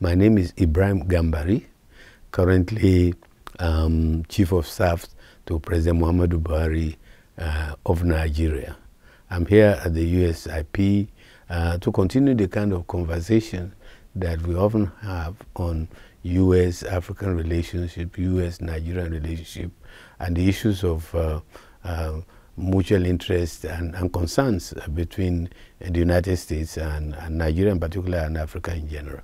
My name is Ibrahim Gambari, currently um, Chief of Staff to President Muhammadu Buhari uh, of Nigeria. I'm here at the USIP uh, to continue the kind of conversation that we often have on U.S.-African relationship, U.S.-Nigerian relationship, and the issues of uh, uh, mutual interest and, and, concerns between the United States and, and Nigeria in particular and Africa in general.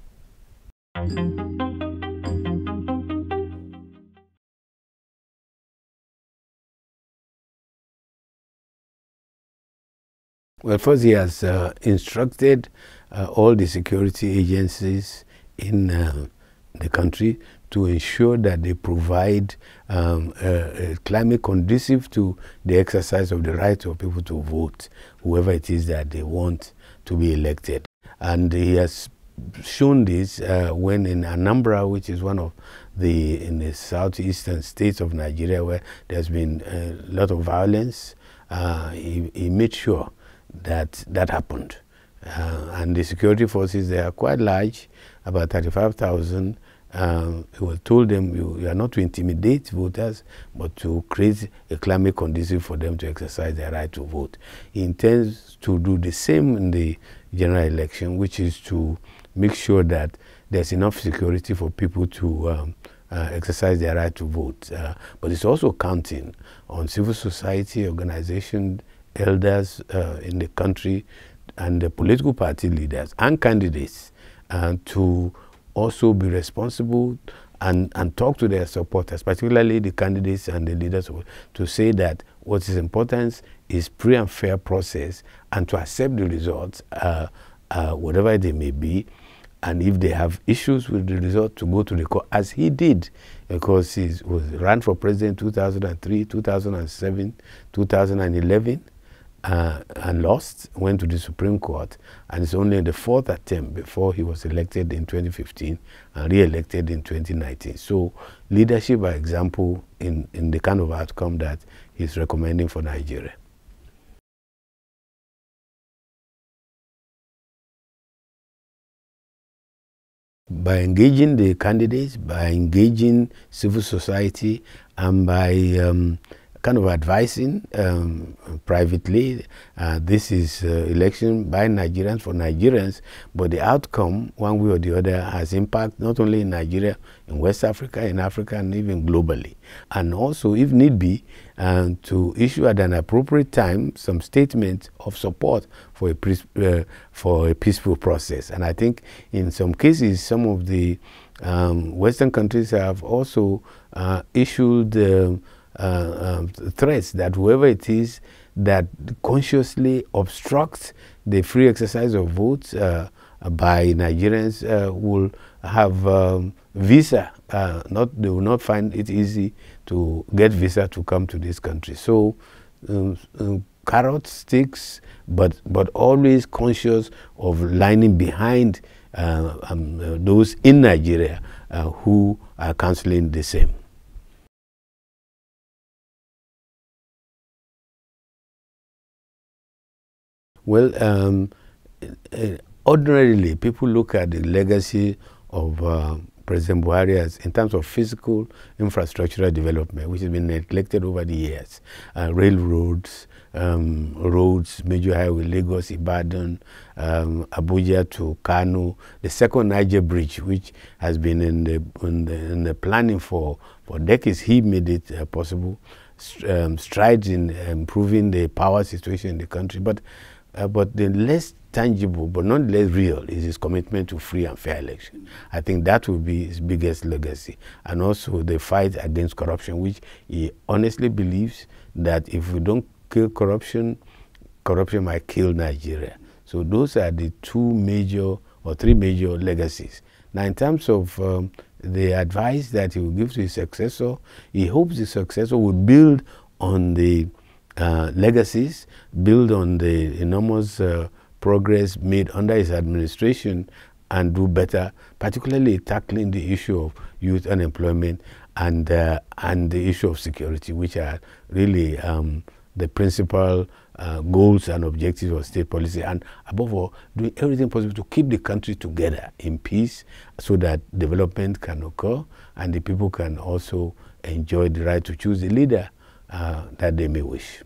Well, first he has uh, instructed uh, all the security agencies in uh, the country to ensure that they provide um, a, a, climate conducive to the exercise of the right of people to vote, whoever it is that they want to be elected. And he has shown this uh, when in Anambra, which is one of the in the southeastern states of Nigeria, where there's been a lot of violence, uh, he, he made sure that that happened. Uh, and the security forces, they are quite large, about 35,000. Um, he was told them you, you, are not to intimidate voters, but to create a climate conducive for them to exercise their right to vote. He intends to do the same in the general election, which is to make sure that there's enough security for people to um, uh, exercise their right to vote. Uh, but it's also counting on civil society organizations, elders uh, in the country and the political party leaders and candidates uh, to also be responsible and, and talk to their supporters, particularly the candidates and the leaders, to say that what is important is free and fair process and to accept the results, uh, whatever they may be, and if they have issues with the result, to go to the court, as he did, because he was ran for president 2003, 2007, 2011, uh, and lost, went to the Supreme Court, and it's only the fourth attempt before he was elected in 2015 and re-elected in 2019. So leadership by example in, in the kind of outcome that he's recommending for Nigeria. By engaging the candidates, by engaging civil society, and by um, kind of advising um, privately. Uh, this is uh, election by Nigerians for Nigerians, but the outcome, one way or the other, has impact not only in Nigeria, in West Africa, in Africa, and even globally. And also, if need be, uh, to issue at an appropriate time some statement of support for a, uh, for a peaceful process. And I think in some cases, some of the um, Western countries have also uh, issued uh, um, threats that whoever it is that consciously obstructs the free exercise of votes uh, by Nigerians uh, will have um, visa. Uh, not they will not find it easy to get visa to come to this country. So. Um, um, carrot sticks, but but always conscious of lining behind uh, um, uh, those in Nigeria uh, who are counseling the same. Well, um, uh, ordinarily, people look at the legacy of uh, President Buhari as in terms of physical infrastructural development, which has been neglected over the years. Uh, railroads, um, roads, major highway, Lagos, Ibadan, um, Abuja to Kano, the second Niger bridge, which has been in the, in the, in the planning for, for decades. He made it uh, possible. St um, strides in improving the power situation in the country. But uh, but the less tangible, but not less real, is his commitment to free and fair election. I think that will be his biggest legacy. And also the fight against corruption, which he honestly believes that if we don't kill corruption, corruption might kill Nigeria. So those are the two major or three major legacies. Now, in terms of um, the advice that he will give to his successor, he hopes the successor will build on the uh, legacies, build on the enormous uh, progress made under his administration and do better, particularly tackling the issue of youth unemployment and, uh, and the issue of security, which are really um, the principal uh, goals and objectives of state policy, and above all, doing everything possible to keep the country together in peace so that development can occur and the people can also enjoy the right to choose the leader uh, that they may wish.